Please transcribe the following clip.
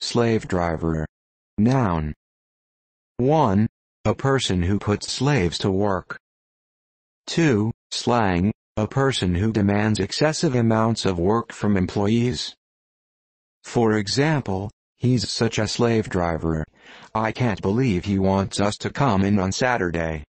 slave driver. Noun. 1. A person who puts slaves to work. 2. Slang, a person who demands excessive amounts of work from employees. For example, he's such a slave driver. I can't believe he wants us to come in on Saturday.